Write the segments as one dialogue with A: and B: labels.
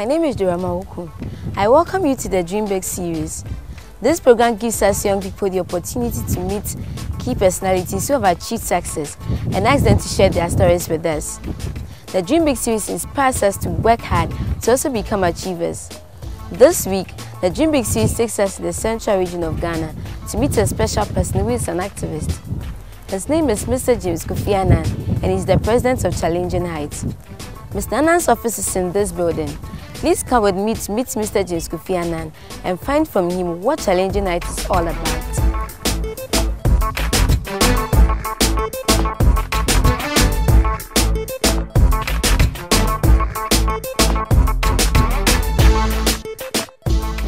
A: My name is Dorama Oku. I welcome you to the Dream Big series. This program gives us young people the opportunity to meet key personalities who have achieved success and ask them to share their stories with us. The Dream Big series inspires us to work hard to also become achievers. This week, the Dream Big series takes us to the central region of Ghana to meet a special person who is an activist. His name is Mr. James Kofi Annan and he's the president of Challenging Heights. Mr. Annan's office is in this building. Please come with me to meet Mr. James Kofi and find from him what Challenging Heights is all about.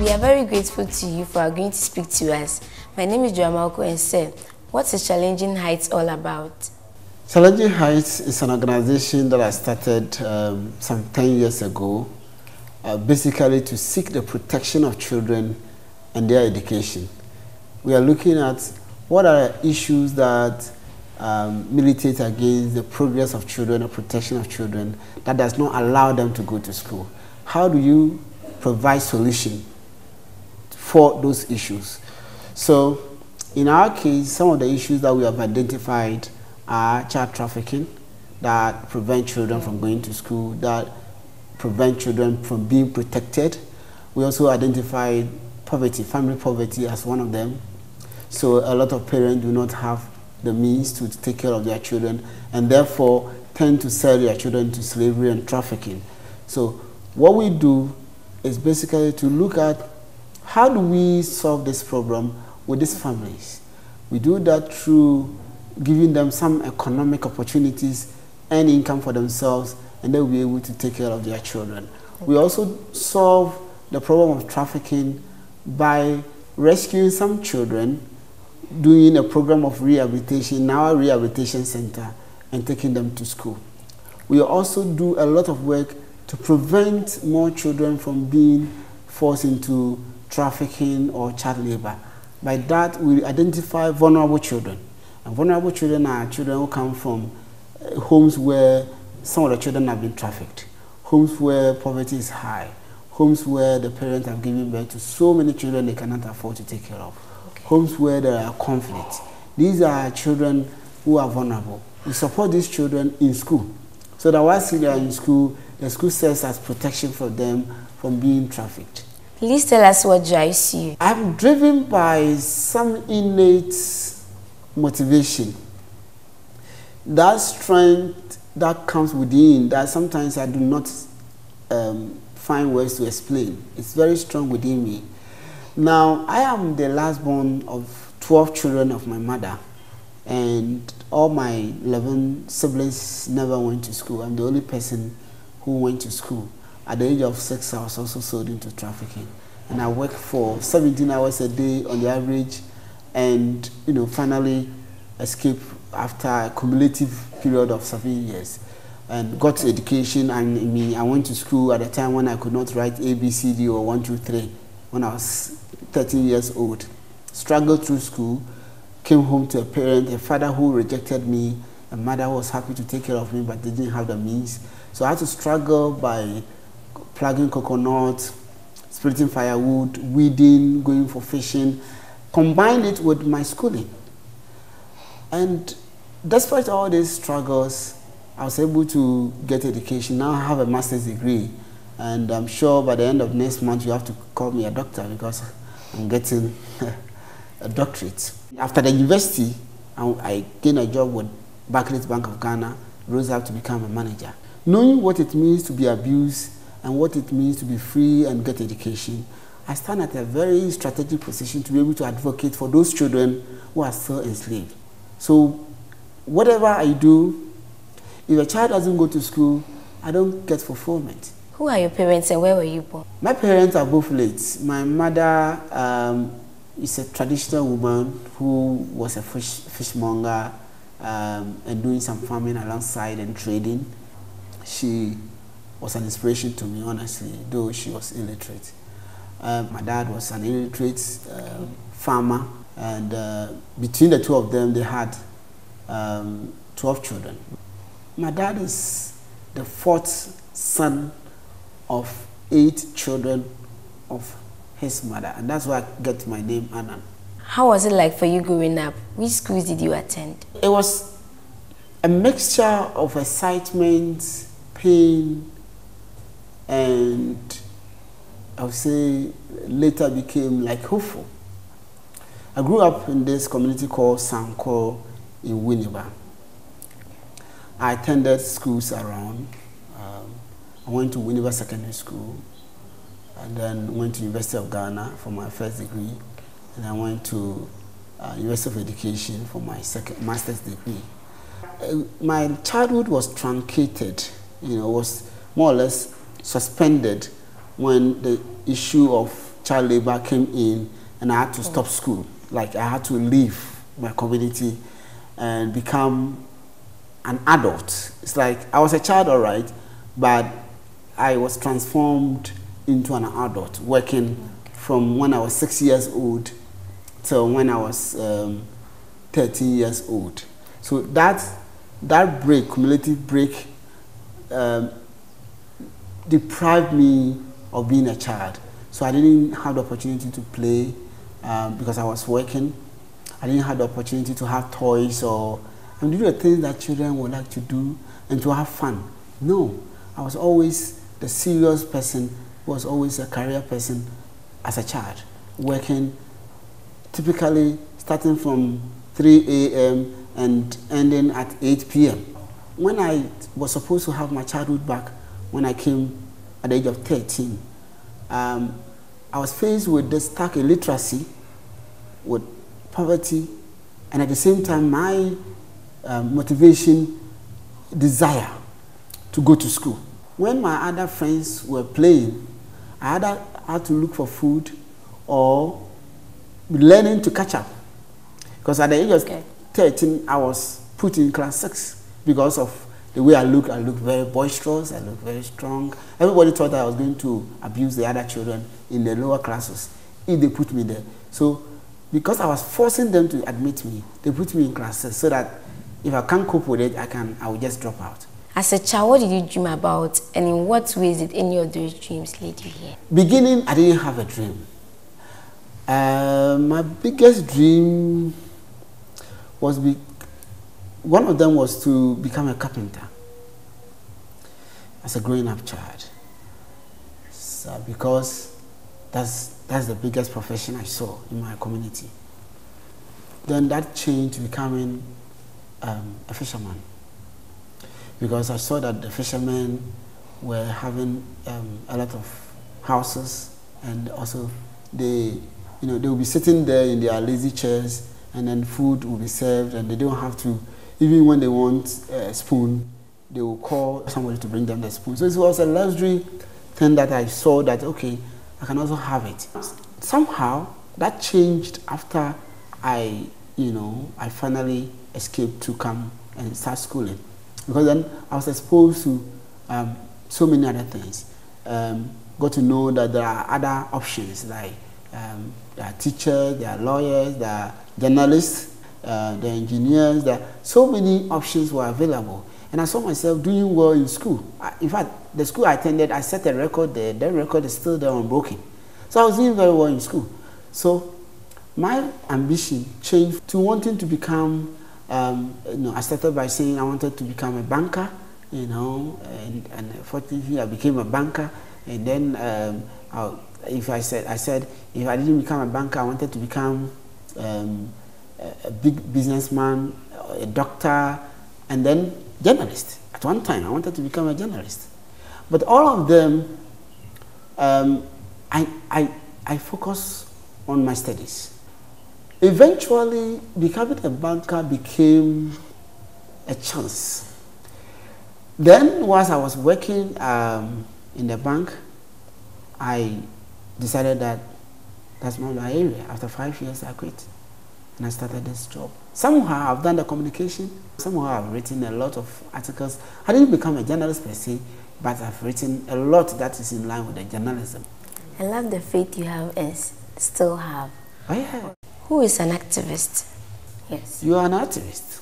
A: We are very grateful to you for agreeing to speak to us. My name is Joamalko and sir, what is Challenging Heights all about?
B: Challenging Heights is an organization that I started um, some 10 years ago, uh, basically to seek the protection of children and their education. We are looking at what are issues that um, militate against the progress of children or protection of children that does not allow them to go to school. How do you provide solution for those issues? So in our case, some of the issues that we have identified are child trafficking that prevent children from going to school, that prevent children from being protected. We also identified poverty, family poverty as one of them. So a lot of parents do not have the means to take care of their children and therefore tend to sell their children to slavery and trafficking. So what we do is basically to look at how do we solve this problem with these families. We do that through giving them some economic opportunities and income for themselves, and they'll be able to take care of their children. We also solve the problem of trafficking by rescuing some children, doing a program of rehabilitation in our rehabilitation center, and taking them to school. We also do a lot of work to prevent more children from being forced into trafficking or child labor. By that, we identify vulnerable children. And vulnerable children are children who come from uh, homes where some of the children have been trafficked, homes where poverty is high, homes where the parents have given birth to so many children they cannot afford to take care of, okay. homes where there are conflicts. These are children who are vulnerable. We support these children in school so that whilst they are in school, the school serves as protection for them from being trafficked.
A: Please tell us what drives you.
B: I'm driven by some innate motivation. That strength that comes within that sometimes I do not um, find words to explain. It's very strong within me. Now, I am the last born of 12 children of my mother, and all my 11 siblings never went to school. I'm the only person who went to school. At the age of six, I was also sold into trafficking. And I worked for 17 hours a day on the average and, you know, finally escape after a cumulative period of seven years and got education and I mean, I went to school at a time when I could not write A, B, C, D or one two three when I was 13 years old. Struggled through school, came home to a parent, a father who rejected me, a mother who was happy to take care of me but they didn't have the means. So I had to struggle by plugging coconuts, splitting firewood, weeding, going for fishing, combined it with my schooling. And despite all these struggles, I was able to get education. Now I have a master's degree. And I'm sure by the end of next month, you have to call me a doctor because I'm getting a doctorate. After the university, I gained a job with Barclays Bank of Ghana, rose up to become a manager. Knowing what it means to be abused and what it means to be free and get education, I stand at a very strategic position to be able to advocate for those children who are still enslaved. So whatever I do, if a child doesn't go to school, I don't get fulfillment.
A: Who are your parents and where were you born?
B: My parents are both late. My mother um, is a traditional woman who was a fish, fishmonger um, and doing some farming alongside and trading. She was an inspiration to me, honestly, though she was illiterate. Uh, my dad was an illiterate uh, farmer, and uh, between the two of them, they had um, 12 children. My dad is the fourth son of eight children of his mother, and that's why I get my name Annan.
A: How was it like for you growing up? Which schools did you attend?
B: It was a mixture of excitement, pain, and I would say later became like hopeful. I grew up in this community called Sankor in Winneba. I attended schools around. Um, I went to Winneba Secondary School and then went to University of Ghana for my first degree and I went to uh, University of Education for my second master's degree. Uh, my childhood was truncated, you know, was more or less suspended when the issue of child labor came in and I had to stop school. Like I had to leave my community and become an adult. It's like I was a child, all right, but I was transformed into an adult, working from when I was six years old till when I was um, 13 years old. So that, that break, cumulative break, um, deprived me of being a child. So I didn't have the opportunity to play um, because I was working. I didn't have the opportunity to have toys or and do the things that children would like to do and to have fun. No, I was always the serious person, was always a career person as a child, working typically starting from 3 a.m. and ending at 8 p.m. When I was supposed to have my childhood back, when I came at the age of 13, um, I was faced with the stark illiteracy, with poverty, and at the same time, my um, motivation, desire to go to school. When my other friends were playing, I either had to look for food or learning to catch up. Because at the age of okay. 13, I was put in class 6 because of the way I look. I look very boisterous, I look very strong. Everybody thought that I was going to abuse the other children in the lower classes if they put me there. So because I was forcing them to admit me, they put me in classes so that if I can't cope with it, I can I will just drop out.
A: As a child, what did you dream about and in what ways did any of those dreams lead you here?
B: Beginning, I didn't have a dream. Uh, my biggest dream was be, one of them was to become a carpenter as a growing up child. So because that's, that's the biggest profession I saw in my community. Then that changed to becoming um, a fisherman because I saw that the fishermen were having um, a lot of houses and also they you know, they will be sitting there in their lazy chairs and then food will be served and they don't have to, even when they want a spoon, they will call somebody to bring them the spoon. So it was a luxury thing that I saw that, okay, I can also have it. Somehow that changed after I, you know, I finally escaped to come and start schooling. Because then I was exposed to um, so many other things. Um, got to know that there are other options like um, there are teachers, there are lawyers, there are journalists, uh, there are engineers. There are so many options were available. And I saw myself doing well in school. I, in fact, the school I attended, I set a record there. That record is still there unbroken. So I was doing very well in school. So my ambition changed to wanting to become, um, you know, I started by saying I wanted to become a banker, you know, and, and fortunately I became a banker. And then um, I, if I said, I said, if I didn't become a banker, I wanted to become um, a, a big businessman, a doctor, and then journalist. At one time, I wanted to become a journalist. But all of them, um, I, I, I focus on my studies. Eventually, becoming a banker became a chance. Then, whilst I was working um, in the bank, I decided that that's not my area. After five years, I quit and I started this job. Somehow I've done the communication. Somehow I've written a lot of articles. I didn't become a journalist per se, but I've written a lot that is in line with the journalism.
A: I love the faith you have and still have.
B: Oh, yeah.
A: Who is an activist? Yes.
B: You are an activist.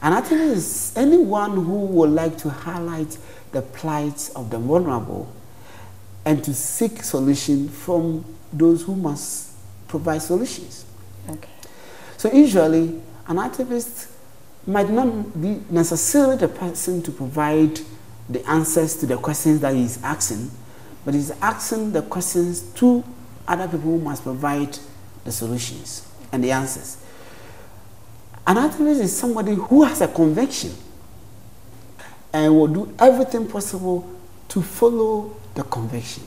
B: An activist is anyone who would like to highlight the plight of the vulnerable and to seek solution from those who must provide solutions.
A: Okay.
B: So usually, an activist might not be necessarily the person to provide the answers to the questions that he's asking, but he's asking the questions to other people who must provide the solutions and the answers. An activist is somebody who has a conviction and will do everything possible to follow the conviction.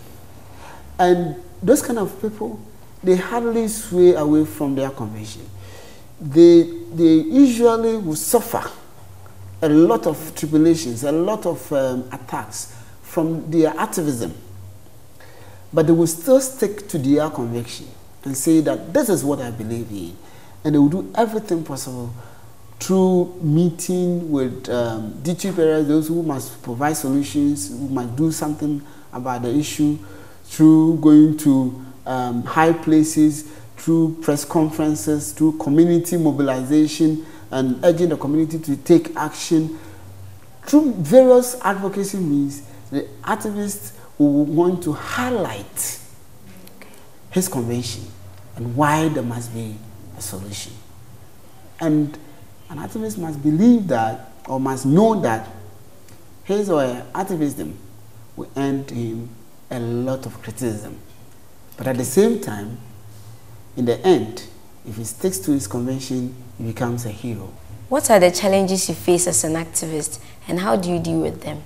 B: And those kind of people, they hardly sway away from their conviction. They, they usually will suffer a lot of tribulations, a lot of um, attacks from their activism. But they will still stick to their conviction and say that this is what I believe in. And they will do everything possible through meeting with um, areas, those who must provide solutions, who must do something about the issue, through going to um, high places, through press conferences, through community mobilization, and urging the community to take action. Through various advocacy means, the activists will want to highlight his convention and why there must be a solution. And an activist must believe that or must know that his or her activism will earn him a lot of criticism. But at the same time, in the end, if he sticks to his convention, he becomes a hero.
A: What are the challenges you face as an activist and how do you deal with them?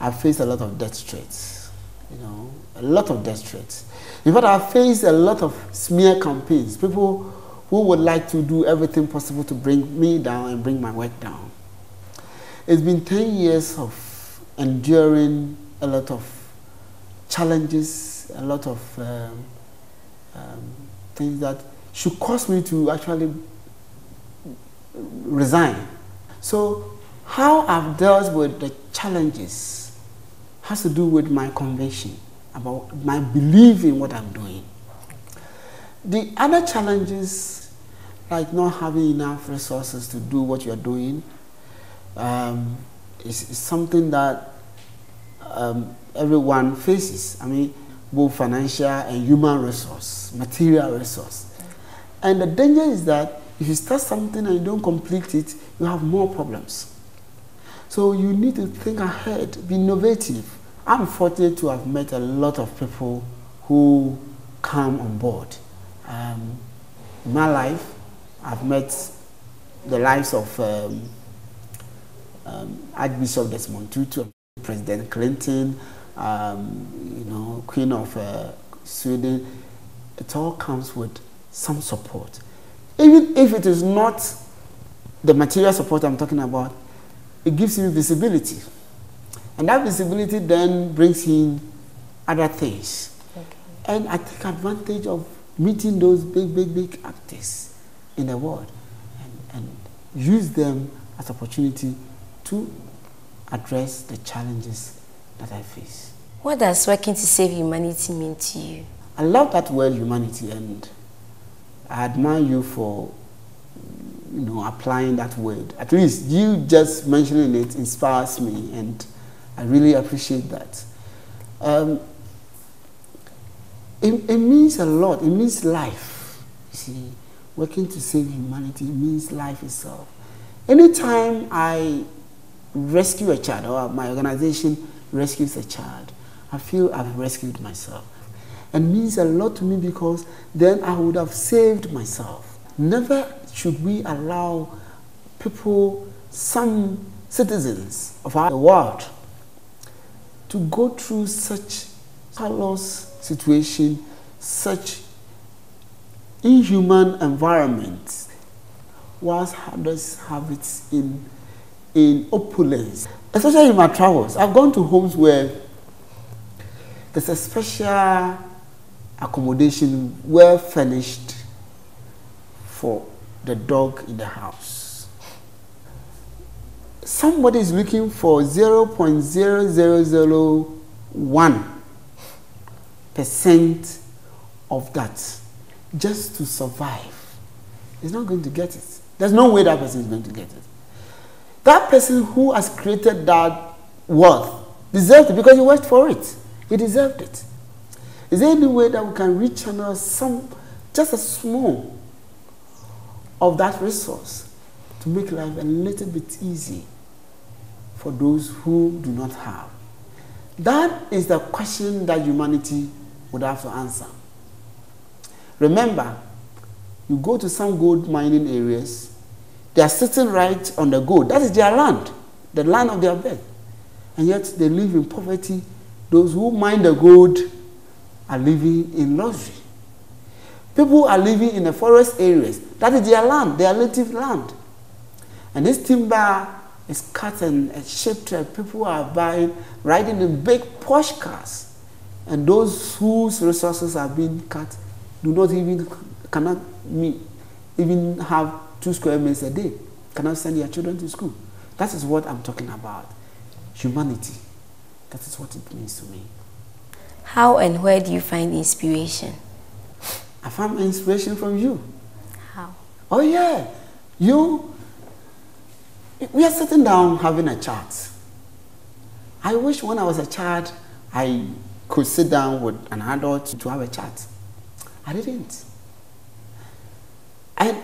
B: I've faced a lot of death threats, you know, a lot of death threats. In fact, I've faced a lot of smear campaigns, people who would like to do everything possible to bring me down and bring my work down. It's been 10 years of enduring a lot of challenges, a lot of um, um, things that should cause me to actually resign. So, how I've dealt with the challenges has to do with my conviction about my belief in what I'm doing. The other challenges like not having enough resources to do what you're doing um, is, is, something that um, everyone faces. I mean, both financial and human resource, material resource. And the danger is that if you start something and you don't complete it, you have more problems. So you need to think ahead, be innovative. I'm fortunate to have met a lot of people who come on board. Um, in my life, I've met the lives of um, um, Archbishop Desmond Tutu, President Clinton, um, you know, Queen of uh, Sweden. It all comes with some support. Even if it is not the material support I'm talking about, it gives you visibility. And that visibility then brings in other things. Okay. And I take advantage of meeting those big, big, big actors in the world and, and use them as opportunity to address the challenges that I face.
A: What does working to save humanity mean to you?
B: I love that word humanity and I admire you for you know applying that word. At least you just mentioning it inspires me and I really appreciate that. Um, it, it means a lot. It means life. You see, working to save humanity means life itself. Anytime I rescue a child or my organization rescues a child, I feel I've rescued myself. And means a lot to me because then I would have saved myself. Never should we allow people, some citizens of our world, to go through such callous situation, such inhuman environments, whilst others have it in, in opulence. Especially in my travels, I've gone to homes where there's a special accommodation well furnished for the dog in the house. Somebody is looking for 0.0001 percent of that just to survive, He's not going to get it. There's no way that person is going to get it. That person who has created that wealth deserves it because he worked for it. He deserved it. Is there any way that we can rechannel some, just a small of that resource to make life a little bit easy for those who do not have? That is the question that humanity would have to answer. Remember, you go to some gold mining areas, they are sitting right on the gold. That is their land, the land of their birth. And yet they live in poverty. Those who mine the gold are living in luxury. People are living in the forest areas. That is their land, their native land. And this timber is cut and shipped to people are buying, riding in big posh cars. And those whose resources are being cut do not even, cannot meet, even have two square meals a day, cannot send their children to school. That is what I'm talking about. Humanity. That is what it means to me.
A: How and where do you find inspiration?
B: I find my inspiration from you.
A: How?
B: Oh, yeah. You, we are sitting down having a chat. I wish when I was a child, I could sit down with an adult to have a chat. I didn't. And,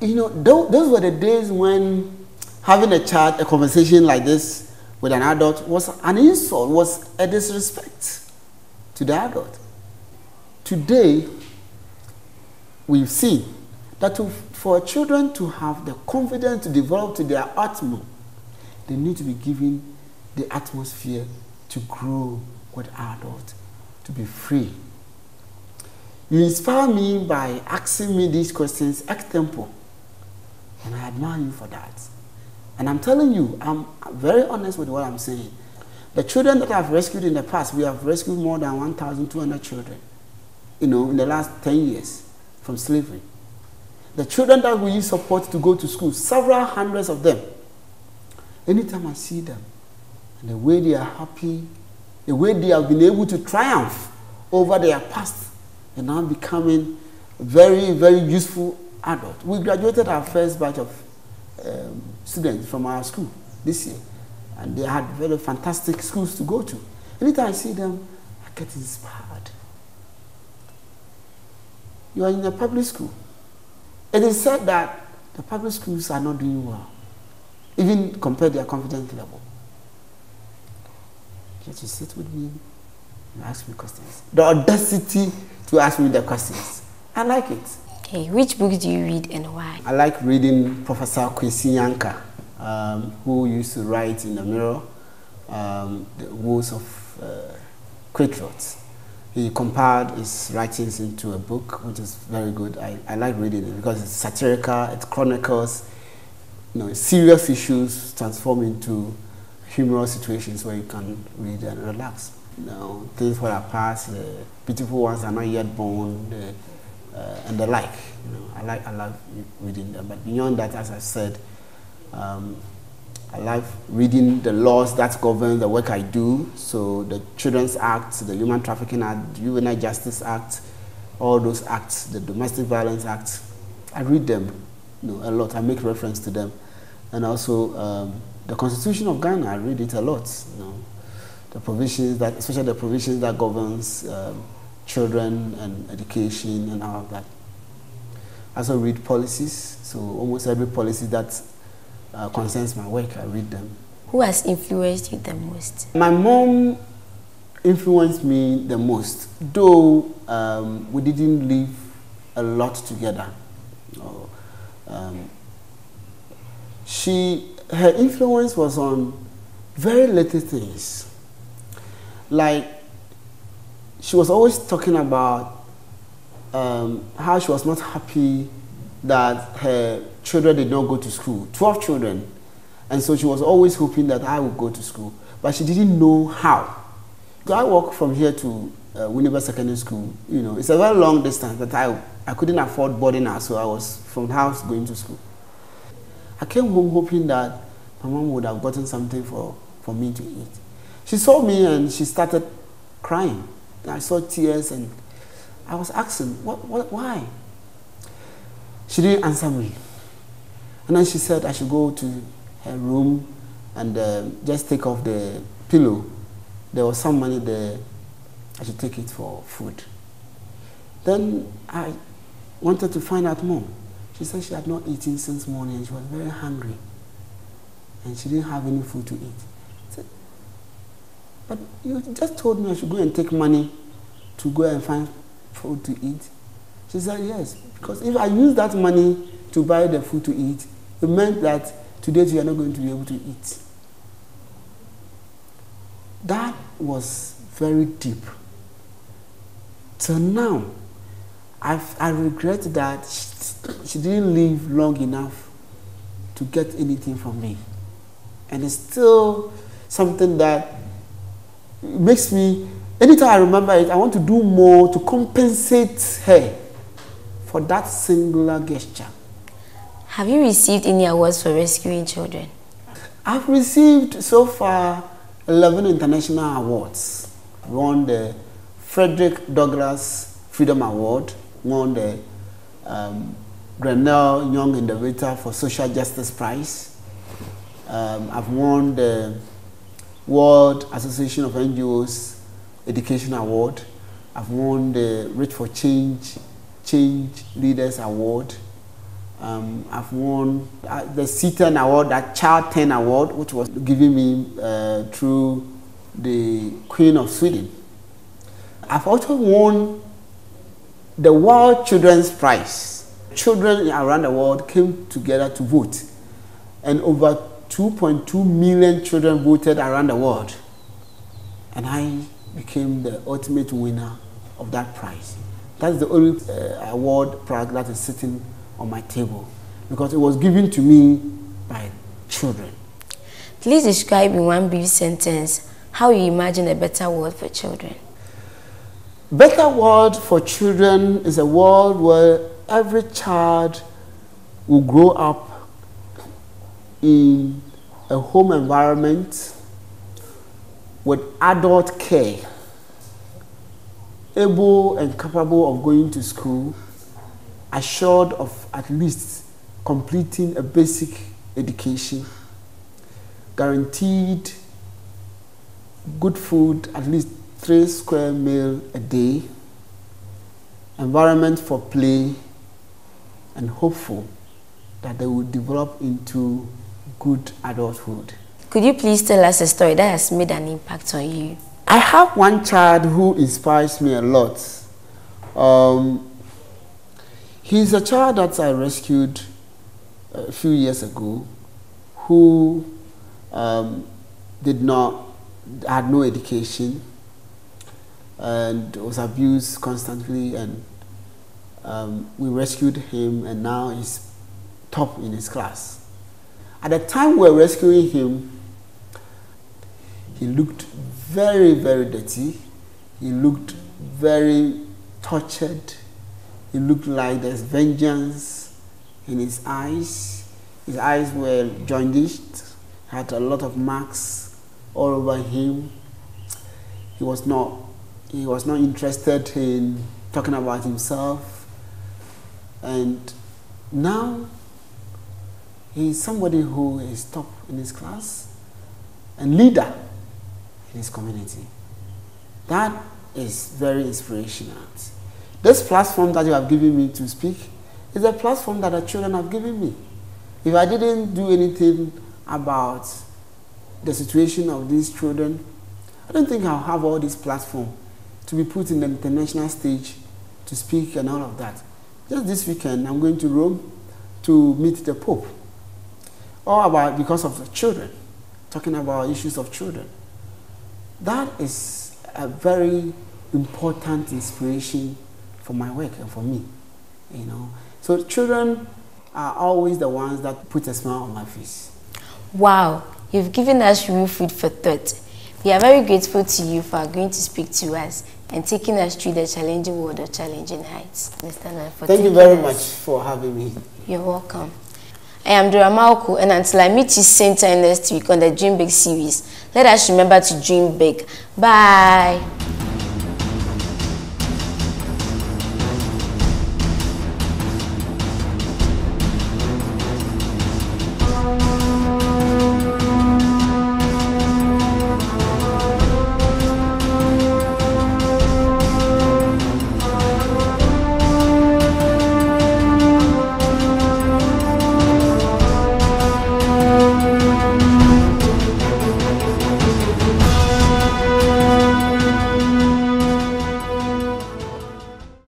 B: you know, those were the days when having a chat, a conversation like this with an adult was an insult, was a disrespect to the adult. Today, we've seen that to, for children to have the confidence to develop to their utmost, they need to be given the atmosphere to grow with adults, to be free. You inspire me by asking me these questions ex tempo, and I admire you for that. And I'm telling you, I'm very honest with what I'm saying. The children that I've rescued in the past, we have rescued more than 1,200 children, you know, in the last 10 years from slavery. The children that we support to go to school, several hundreds of them. Anytime I see them, and the way they are happy, the way they have been able to triumph over their past, and now becoming very, very useful adults. We graduated our first batch of um, students from our school this year, and they had very fantastic schools to go to. Anytime I see them, I get inspired. You are in a public school. And It is said that the public schools are not doing well, even compared their confidence level. Just you sit with me and ask me questions. The audacity to ask me the questions. I like it.
A: Okay, which books do you read and why?
B: I like reading Professor Kwesi Yankah, um, who used to write in the Mirror um, the Woes of uh, Patriots. He compiled his writings into a book, which is very good. I, I like reading it because it's satirical, it chronicles you know, serious issues transform into humorous situations where you can read and relax. You know, things that are past, the beautiful ones are not yet born, the and the like. You know, I like I love reading them. But beyond that, as I said, um, I love reading the laws that govern the work I do. So the Children's Act, the Human Trafficking Act, the Juvenile Justice Act, all those acts, the Domestic Violence Act. I read them, you know, a lot. I make reference to them, and also um, the Constitution of Ghana. I read it a lot. You know, the provisions that, especially the provisions that governs. Um, children and education and all of that. I also read policies, so almost every policy that uh, concerns my work, I read them.
A: Who has influenced you the most?
B: My mom influenced me the most, though um, we didn't live a lot together. Um, she, her influence was on very little things, like she was always talking about um, how she was not happy that her children did not go to school 12 children and so she was always hoping that i would go to school but she didn't know how so i walk from here to uh, Winneba Secondary School, you know, it's a very long distance, but I, I couldn't afford boarding house, so I was from house going to school. I came home hoping that my mom would have gotten something for, for me to eat. She saw me and she started crying. I saw tears and I was asking, what, what, why? She didn't answer me. And then she said I should go to her room and uh, just take off the pillow. There was some money there I should take it for food. Then I wanted to find out more. She said she had not eaten since morning she was very hungry. And she didn't have any food to eat. But you just told me I should go and take money to go and find food to eat. She said, yes, because if I use that money to buy the food to eat, it meant that today you are not going to be able to eat. That was very deep. Till now, I've, I regret that she, she didn't live long enough to get anything from me. And it's still something that makes me, anytime I remember it, I want to do more to compensate her for that singular gesture.
A: Have you received any awards for rescuing children?
B: I've received so far 11 international awards. Won the Frederick Douglass Freedom Award, won the um, Grinnell Young Innovator for Social Justice Prize. Um, I've won the World Association of NGOs Education Award. I've won the Reach for Change Change Leaders Award. Um, I've won uh, the C10 Award, that Child 10 Award, which was given me uh, through the Queen of Sweden. I've also won the World Children's Prize. Children around the world came together to vote, and over 2.2 million children voted around the world. And I became the ultimate winner of that prize. That's the only uh, award prize that is sitting on my table because it was given to me by children.
A: Please describe in one brief sentence how you imagine a better world for children.
B: Better world for children is a world where every child will grow up in a home environment with adult care able and capable of going to school, assured of at least completing a basic education, guaranteed good food, at least three square meal a day, environment for play, and hopeful that they will develop into good adulthood.
A: Could you please tell us a story that has made an impact on you?
B: I have one child who inspires me a lot. Um, he's a child that I rescued a few years ago who um, did not, had no education and was abused constantly and um, we rescued him and now he's top in his class. At the time we were rescuing him, he looked very, very dirty. He looked very tortured. He looked like there's vengeance in his eyes. His eyes were jaundiced, had a lot of marks all over him. He was not, he was not interested in talking about himself. And now he's somebody who is top in his class and leader in his community. That is very inspirational. This platform that you have given me to speak is a platform that the children have given me. If I didn't do anything about the situation of these children, I don't think I'll have all this platform to be put in the international stage to speak and all of that. Just this weekend, I'm going to Rome to meet the Pope. All about because of the children, talking about issues of children. That is a very important inspiration for my work and for me, you know. So children are always the ones that put a smile on my face.
A: Wow, you've given us real food for thought. We are very grateful to you for agreeing to speak to us and taking us through the challenging world of challenging heights.
B: Mr. Thank you very us. much for having me.
A: You're welcome. I am Dora Malco, and until I meet you same time next week on the Dream Big series, let us remember to dream big. Bye.